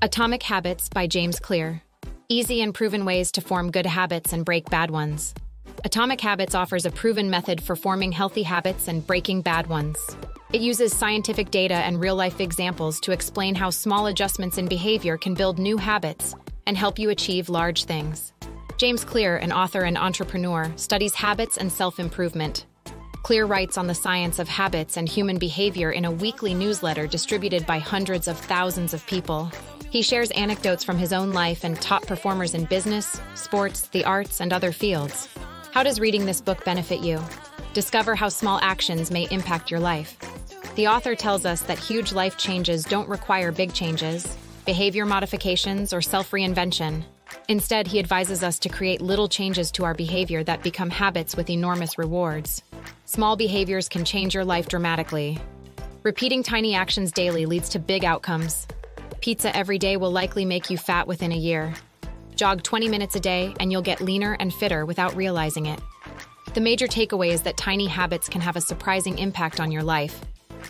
Atomic Habits by James Clear. Easy and proven ways to form good habits and break bad ones. Atomic Habits offers a proven method for forming healthy habits and breaking bad ones. It uses scientific data and real life examples to explain how small adjustments in behavior can build new habits and help you achieve large things. James Clear, an author and entrepreneur, studies habits and self improvement. Clear writes on the science of habits and human behavior in a weekly newsletter distributed by hundreds of thousands of people. He shares anecdotes from his own life and top performers in business, sports, the arts, and other fields. How does reading this book benefit you? Discover how small actions may impact your life. The author tells us that huge life changes don't require big changes, behavior modifications, or self reinvention. Instead, he advises us to create little changes to our behavior that become habits with enormous rewards. Small behaviors can change your life dramatically. Repeating tiny actions daily leads to big outcomes. Pizza every day will likely make you fat within a year. Jog 20 minutes a day, and you'll get leaner and fitter without realizing it. The major takeaway is that tiny habits can have a surprising impact on your life,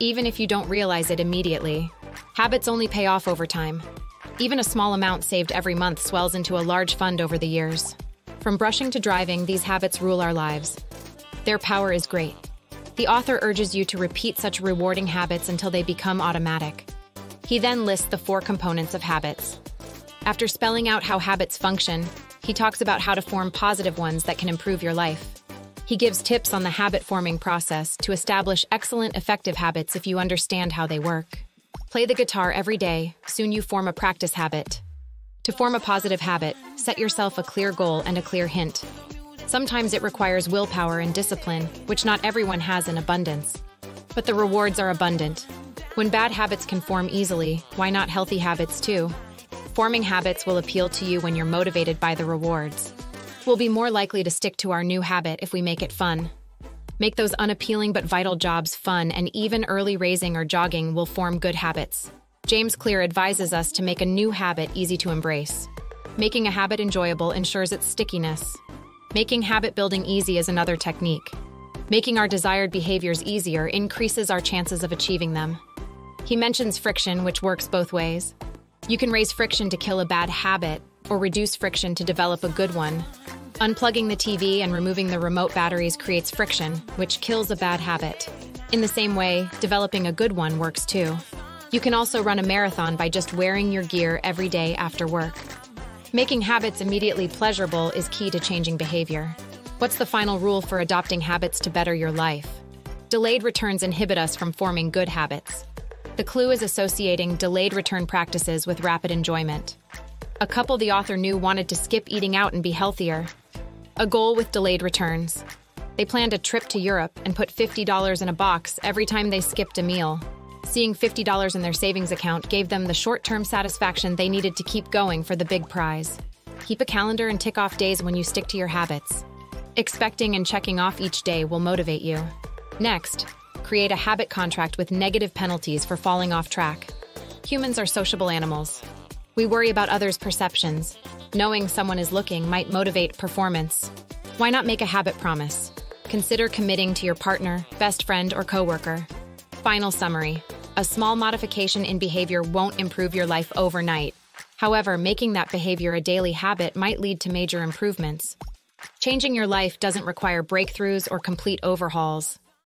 even if you don't realize it immediately. Habits only pay off over time. Even a small amount saved every month swells into a large fund over the years. From brushing to driving, these habits rule our lives. Their power is great. The author urges you to repeat such rewarding habits until they become automatic. He then lists the four components of habits. After spelling out how habits function, he talks about how to form positive ones that can improve your life. He gives tips on the habit forming process to establish excellent, effective habits if you understand how they work. Play the guitar every day, soon you form a practice habit. To form a positive habit, set yourself a clear goal and a clear hint. Sometimes it requires willpower and discipline, which not everyone has in abundance. But the rewards are abundant. When bad habits can form easily, why not healthy habits too? Forming habits will appeal to you when you're motivated by the rewards. We'll be more likely to stick to our new habit if we make it fun. Make those unappealing but vital jobs fun, and even early raising or jogging will form good habits. James Clear advises us to make a new habit easy to embrace. Making a habit enjoyable ensures its stickiness. Making habit building easy is another technique. Making our desired behaviors easier increases our chances of achieving them. He mentions friction, which works both ways. You can raise friction to kill a bad habit, or reduce friction to develop a good one. Unplugging the TV and removing the remote batteries creates friction, which kills a bad habit. In the same way, developing a good one works too. You can also run a marathon by just wearing your gear every day after work. Making habits immediately pleasurable is key to changing behavior. What's the final rule for adopting habits to better your life? Delayed returns inhibit us from forming good habits. The clue is associating delayed return practices with rapid enjoyment. A couple the author knew wanted to skip eating out and be healthier, a goal with delayed returns. They planned a trip to Europe and put $50 in a box every time they skipped a meal. Seeing $50 in their savings account gave them the short term satisfaction they needed to keep going for the big prize. Keep a calendar and tick off days when you stick to your habits. Expecting and checking off each day will motivate you. Next, create a habit contract with negative penalties for falling off track. Humans are sociable animals. We worry about others' perceptions, Knowing someone is looking might motivate performance. Why not make a habit promise? Consider committing to your partner, best friend, or coworker. Final summary A small modification in behavior won't improve your life overnight. However, making that behavior a daily habit might lead to major improvements. Changing your life doesn't require breakthroughs or complete overhauls.